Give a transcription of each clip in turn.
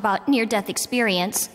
about near death experience.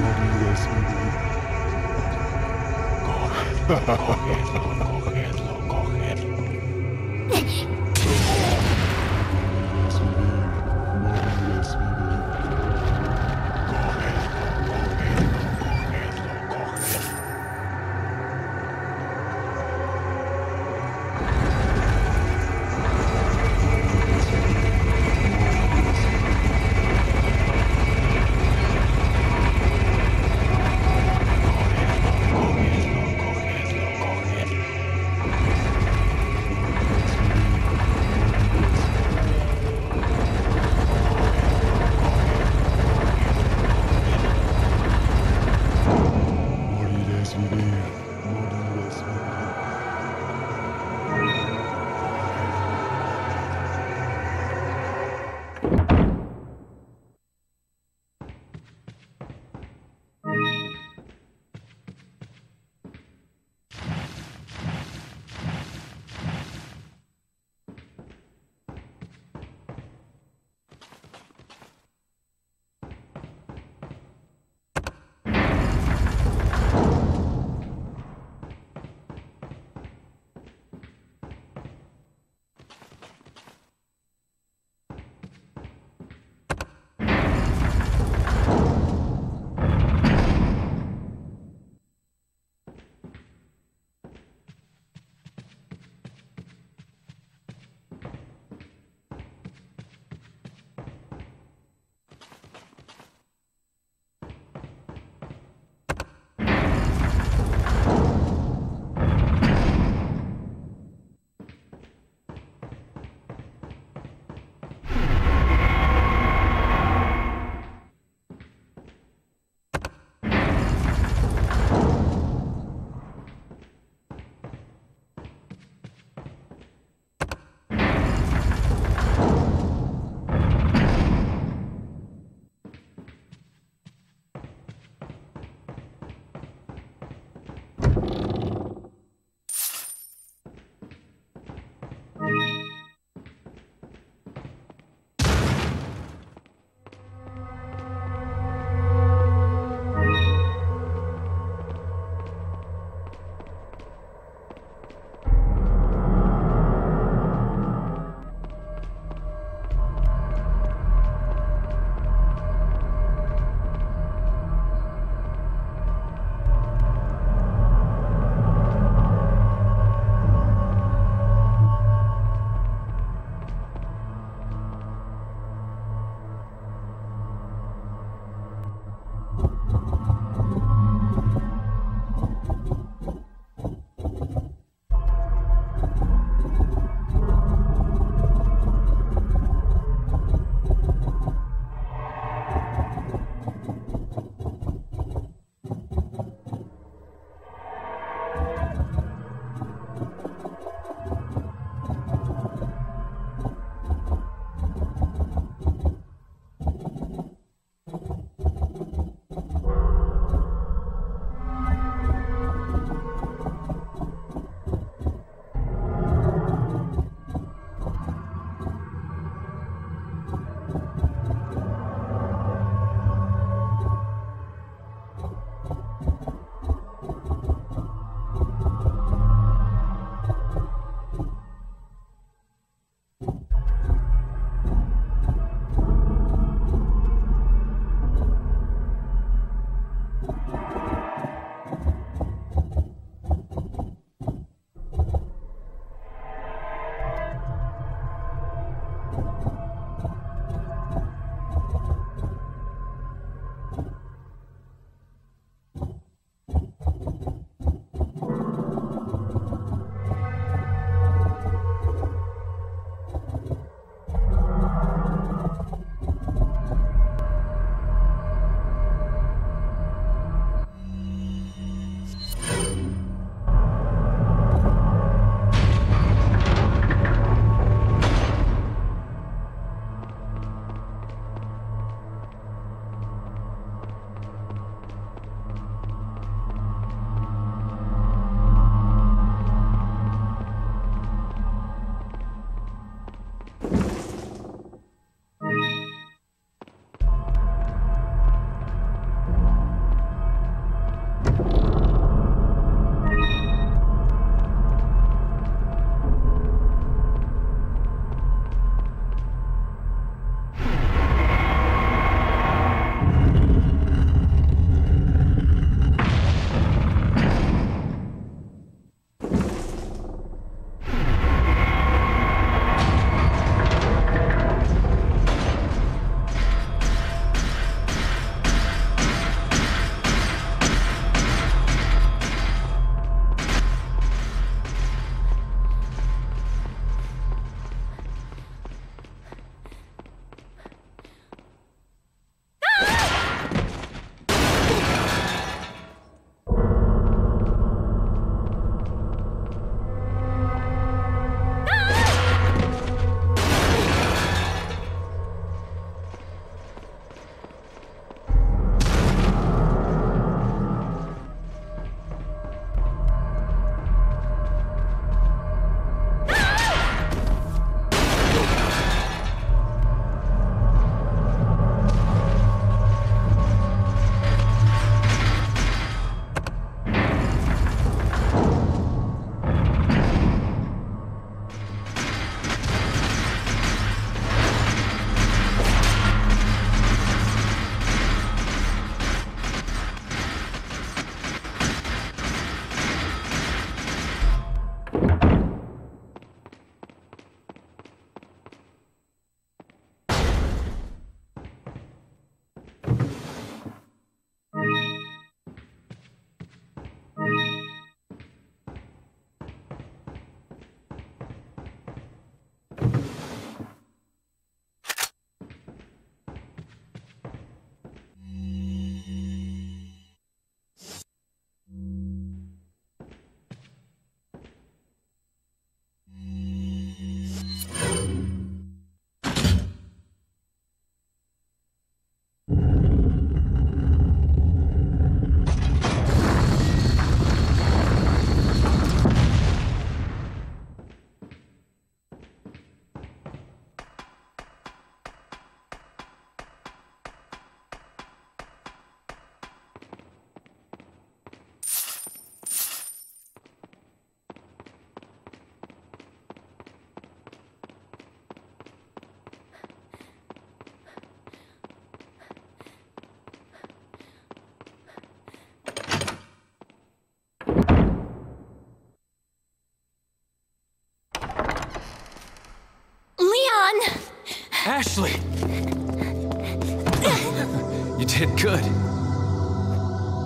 Morir es Ashley! you did good.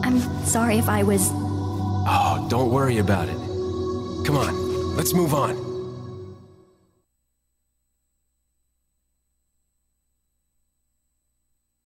I'm sorry if I was. Oh, don't worry about it. Come on, let's move on.